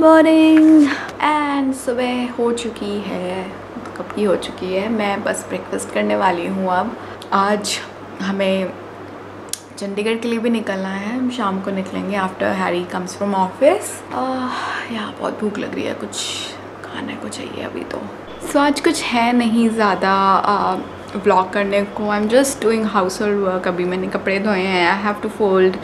Morning and सुबह हो चुकी है कब की हो चुकी है? मैं बस ब्रेकफास्ट करने वाली हूँ अब। आज हमें चंडीगढ़ के लिए भी निकलना है। हम शाम को निकलेंगे after Harry comes from office यहाँ बहुत भूख लग रही है। कुछ खाने को चाहिए अभी तो। सो so, आज कुछ है नहीं ज़्यादा। व्लॉग करने को। I am just doing household work अभी मैंने कपड़े धोए हैं। I have to fold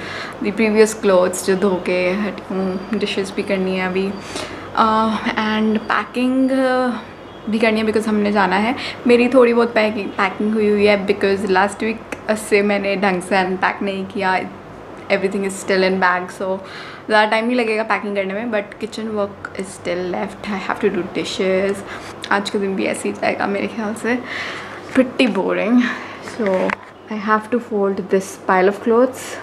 the previous clothes जो धो के हटी हूँ डिशेस भी करनी है अभी। एंड uh, पैकिंग uh, भी करनी है बिकॉज़ हमने जाना है। मेरी थोड़ी बहुत पैकिंग पैकिंग हुई हुई है बिकॉज़ लास्ट वीक से मैंने ढंग से अनपैक नहीं किया। Everything is still in bag so ज़्यादा टाइम नहीं लगेगा पैकिंग करने में but kitchen work is still left I have to do dishes आज का दिन भी ऐसे ही जाएगा मेरे ख्याल से। Pretty boring. So I have to fold this pile of clothes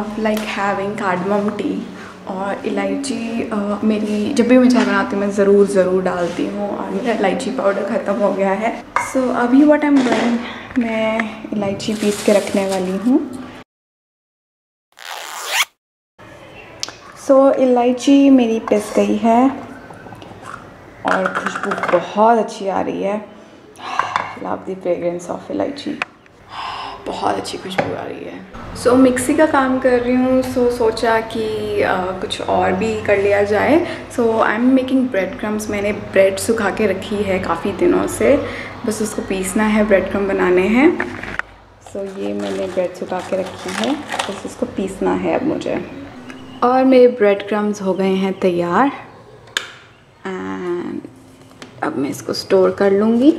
love like having cardamom tea और इलायची मेरी जब भी मैं चाय बनाती हूँ मैं ज़रूर ज़रूर डालती हूँ और मेरा इलायची पाउडर ख़त्म हो गया है। सो so, अभी व्हाट आई एम डूइंग मैं इलायची पीस के रखने वाली हूँ। सो so, इलायची मेरी पिस गई है और खुशबू बहुत अच्छी आ रही है। लव द फ्रेग्रेंस ऑफ़ इलायची। बहुत अच्छी खुशबू आ रही है। सो so, मिक्सी का काम कर रही हूँ सो so, सोचा कि uh, कुछ और भी कर लिया जाए। So I am making bread crumbs मैंने ब्रेड सुखा के रखी है काफ़ी दिनों से। बस उसको पीसना है ब्रेड क्रम बनाने हैं। सो so, ये मैंने ब्रेड सुखा के रखी है। बस उसको पीसना है अब मुझे। और मेरे ब्रेड क्रम्स हो गए हैं तैयार। एंड अब मैं इसको स्टोर कर लूँगी।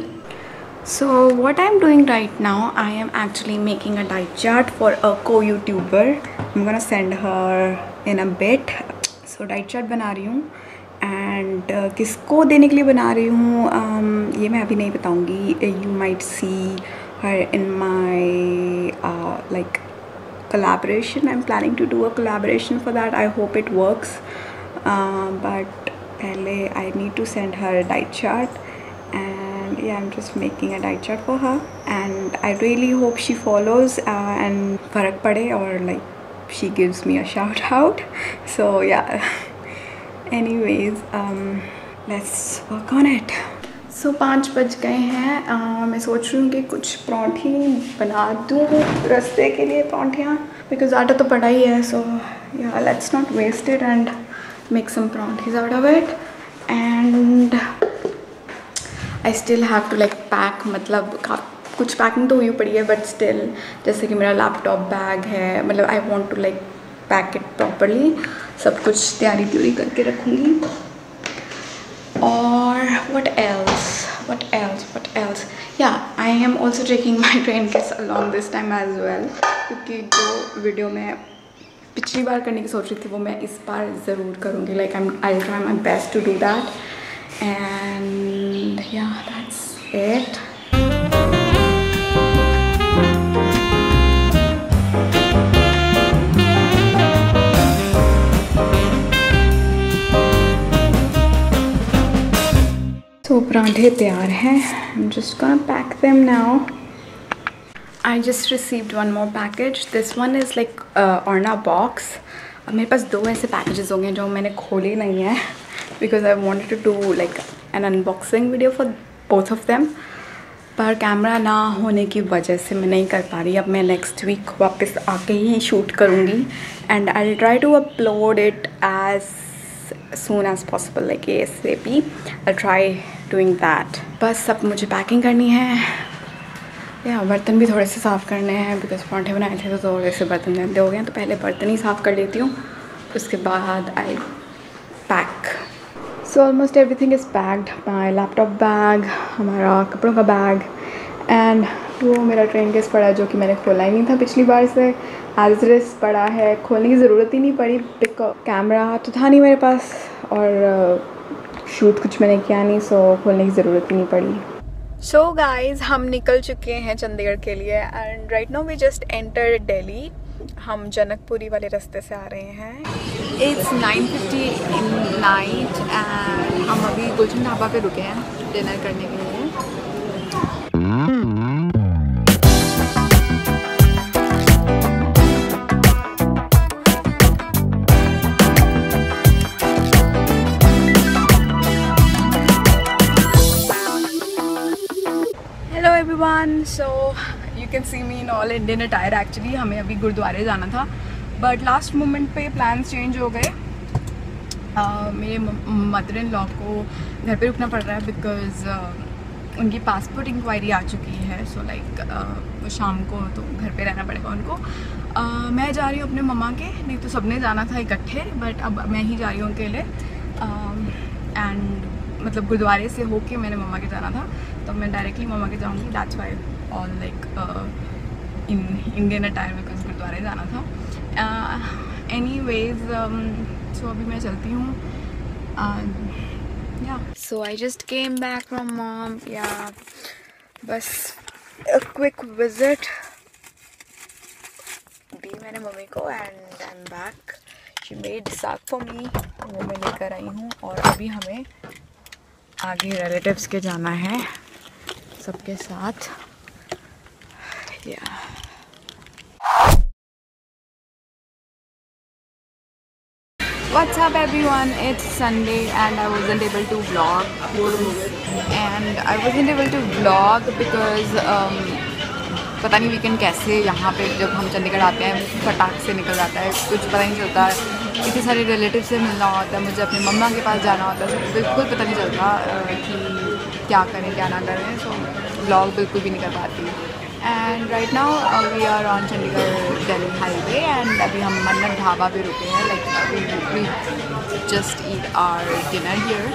So what I'm doing right now, I am actually making a diet chart for a co-youtuber. I'm gonna send her in a bit. So diet chart बना रही हूँ एंड uh, किसको देने के लिए बना रही हूँ um, ये मैं अभी नहीं बताऊँगी you might see her in my like collaboration i'm planning to do a collaboration for that i hope it works uh, but pehle i need to send her a diet chart and yeah i'm just making a diet chart for her and i really hope she follows uh, and farak pade or like she gives me a shout out so yeah anyways um let's work on it so so, पाँच बज गए हैं uh, मैं सोच रही हूँ कि कुछ परौंठी बना दूँ रस्ते के लिए परौंठियाँ बिकॉज़ आटा तो पड़ा ही है so yeah let's not waste it and make some परौंठीज out of it and I still have to like pack मतलब कुछ पैकिंग तो हुई पड़ी है बट स्टिल जैसे कि मेरा लैपटॉप बैग है मतलब I want to like pack it properly सब कुछ तैयारी त्यूरी करके रखूँगी। और what else what else what else yeah I am also taking my train kiss along this time as well क्योंकि जो वीडियो में पिछली बार करने की सोच रही थी, वो मैं इस बार ज़रूर करूँगी। Like I I try my best to do that and yeah that's it So परांठे तैयार हैं I'm just gonna pack them now I just received one more package this one is like uh, Orna box मेरे पास दो ऐसे packages होंगे जो मैंने खोले नहीं हैं because I wanted to do like an unboxing video for both of them. पर कैमरा ना होने की वजह से मैं नहीं कर पा रही। अब मैं नेक्स्ट वीक वापस आके ही शूट करूँगी। And I try to upload it as soon as possible, like ASAP I'll try doing that. बस अब मुझे पैकिंग करनी है। या, बर्तन भी थोड़े से साफ़ करने हैं बिकॉज़ पराठे बनाए थे तो थोड़े से बर्तन गंदे हो गए हैं। तो पहले बर्तन ही साफ़ कर लेती हूँ। उसके बाद I pack so almost everything is packed my laptop bag हमारा कपड़ों का बैग एंड वो मेरा ट्रेन केस पड़ा जो कि मैंने खोला ही नहीं था पिछली बार से। एज रेस पड़ा है। खोलने की ज़रूरत ही नहीं पड़ी। कैमरा तो था नहीं मेरे पास और शूट uh, कुछ मैंने किया नहीं सो खोलने की ज़रूरत ही नहीं पड़ी। सो so गाइज़ हम निकल चुके हैं चंडीगढ़ के लिए and right now we just enter Delhi हम जनकपुरी वाले रास्ते से आ रहे हैं। It's nine fifty in night and हम अभी गुलशन ढाबा पे रुके हैं डिनर करने के लिए। Can see me in all Indian attire actually हमें अभी गुरुद्वारे जाना था। बट लास्ट मोमेंट पे प्लान्स चेंज हो गए। Uh, मेरे मदर इन लॉ को घर पे रुकना पड़ रहा है बिकॉज़ uh, उनकी पासपोर्ट इंक्वायरी आ चुकी है। So so like like, uh, शाम को तो घर पे रहना पड़ेगा उनको। Uh, मैं जा रही हूँ अपने मम्मा के। नहीं तो सबने जाना था इकट्ठे बट अब मैं ही जा रही हूँ अकेले एंड uh, मतलब गुरुद्वारे से होके मैंने मम्मा के जाना था। तो मैं डायरेक्टली मम्मा के जाऊँगी। That's why all like in Indian attire because गुरुद्वारे जाना था एनी वेज सो अभी मैं चलती हूँ yeah so I just came back from mom yeah बस क्विक विज़िट दी मैंने मम्मी को and I am back she made saag for me वो मैं लेकर आई हूँ और अभी हमें आगे रिलेटिव्स के जाना है सबके साथ या What's up everyone? It's Sunday and I wasn't able to vlog. And I wasn't able to vlog because um, पता नहीं वीकेंड कैसे यहाँ पे जब हम चंडीगढ़ आते हैं फटाक से निकल जाता है। कुछ पता नहीं चलता। है इतने सारे रिलेटिव से मिलना होता है मुझे अपनी मम्मा के पास जाना होता है बिल्कुल पता नहीं चलता कि क्या करें क्या ना करें। सो ब्लॉग बिल्कुल भी नहीं कर पाती। And right now we are on Chandigarh Delhi highway and अभी हम मन्नत ढाबा भी रुके हैं like we just eat our dinner here